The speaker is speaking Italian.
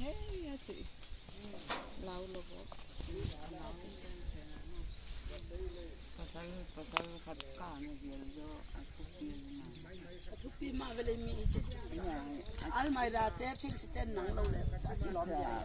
pange ya chị lau lo ko pasal pasal kat ka ne do aku na Tupi ma vele mi iti. Al da te fix ten nang lo le. Sa ki ya.